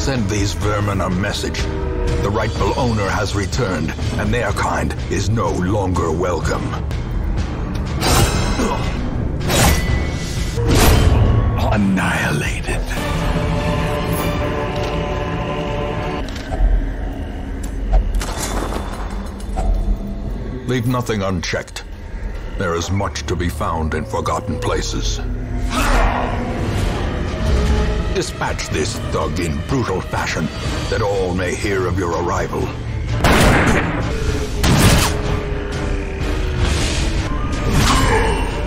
Send these vermin a message. The rightful owner has returned, and their kind is no longer welcome. Annihilated. Leave nothing unchecked. There is much to be found in forgotten places. Dispatch this thug in brutal fashion, that all may hear of your arrival.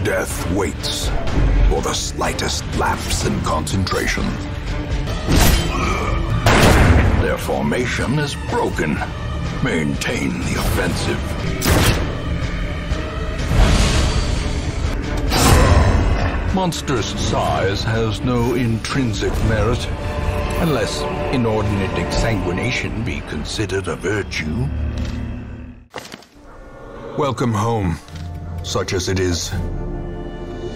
Death waits for the slightest lapse in concentration. Their formation is broken. Maintain the offensive. Monster's size has no intrinsic merit, unless inordinate exsanguination be considered a virtue. Welcome home, such as it is.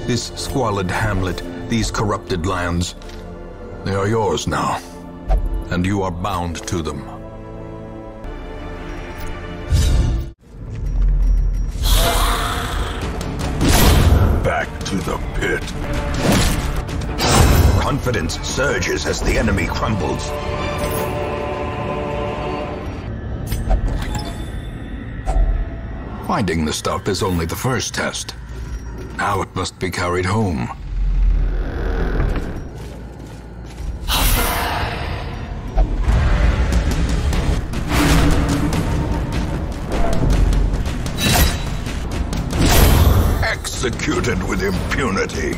This squalid hamlet, these corrupted lands, they are yours now, and you are bound to them. To the pit. Confidence surges as the enemy crumbles. Finding the stuff is only the first test. Now it must be carried home. Executed with impunity.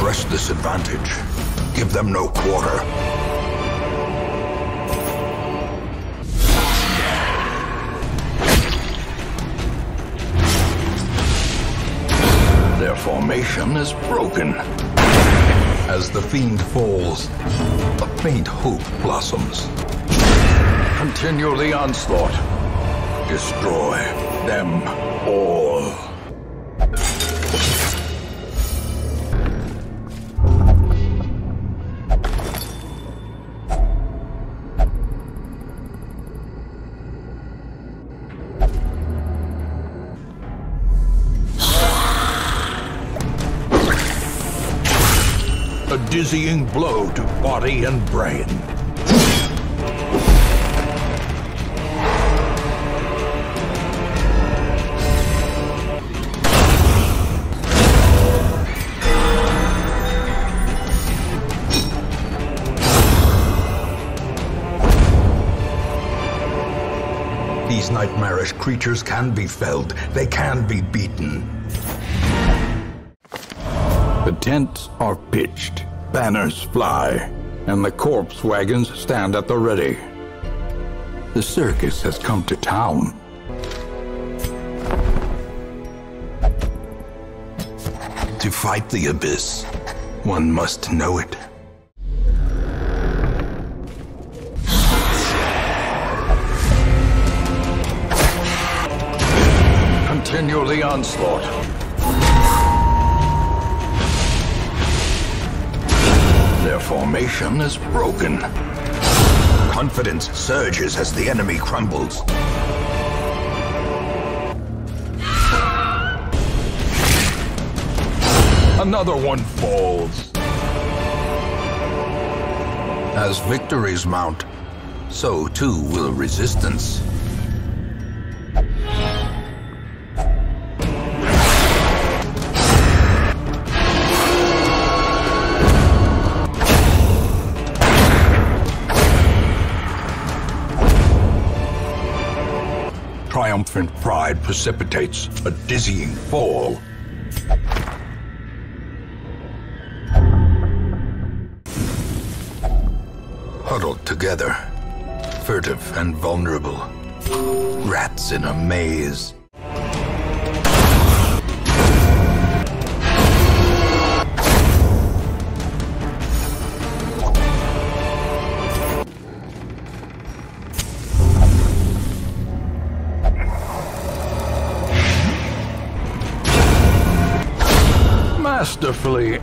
Press this advantage. Give them no quarter. Their formation is broken. As the fiend falls, a faint hope blossoms. Continue the onslaught. Destroy them all. Dizzying blow to body and brain. These nightmarish creatures can be felled. They can be beaten. The tents are pitched, banners fly, and the corpse wagons stand at the ready. The circus has come to town. To fight the abyss, one must know it. Continue onslaught. Their formation is broken. Confidence surges as the enemy crumbles. Another one falls. As victories mount, so too will resistance. Triumphant pride precipitates a dizzying fall. Huddled together, furtive and vulnerable. Rats in a maze.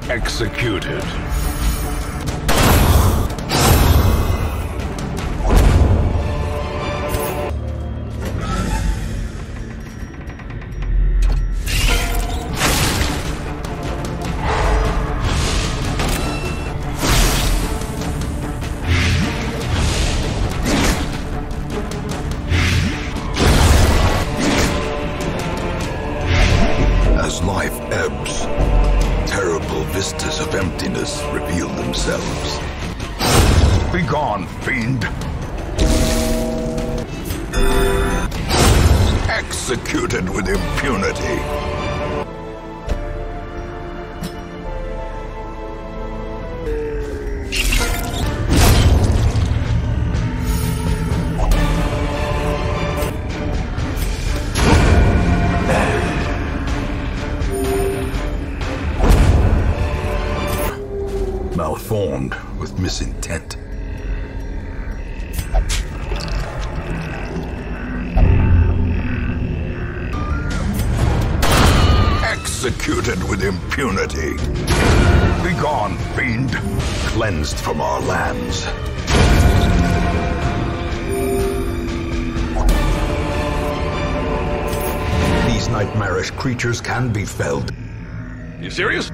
Executed. Emptiness reveal themselves. Begone, fiend! Executed with impunity. Malformed with misintent. Executed with impunity. Begone, fiend! Cleansed from our lands. These nightmarish creatures can be felled. You serious?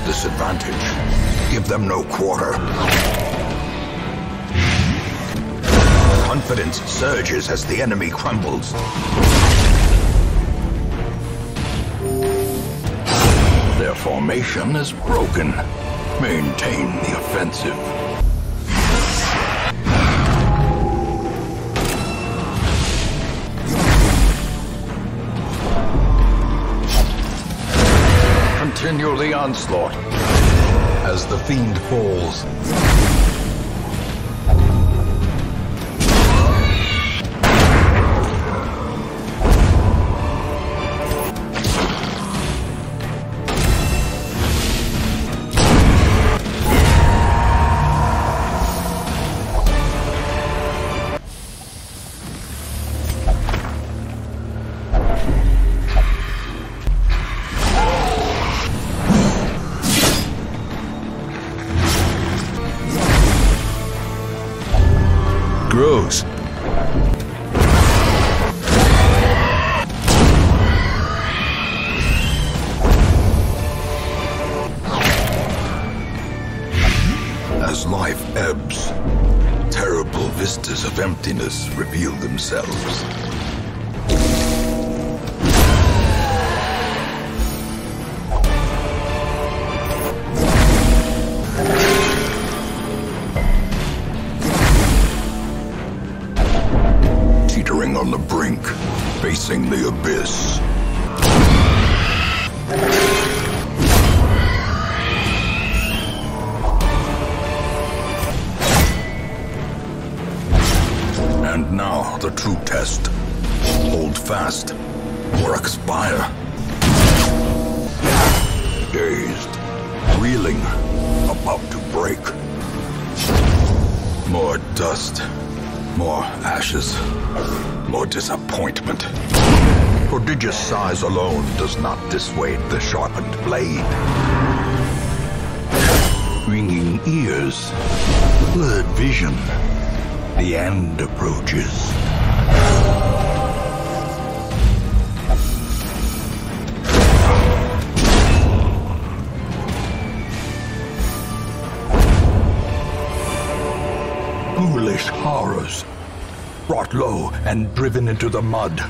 Press this advantage. Give them no quarter. Confidence surges as the enemy crumbles. Their formation is broken. Maintain the offensive. Continue the onslaught. As the fiend falls, emptiness reveal themselves. Teetering on the brink, facing the abyss. The true test. Hold fast or expire. Dazed, reeling, about to break. More dust, more ashes, more disappointment. Prodigious size alone does not dissuade the sharpened blade. Ringing ears, blurred vision. The end approaches. Horrors, brought low and driven into the mud.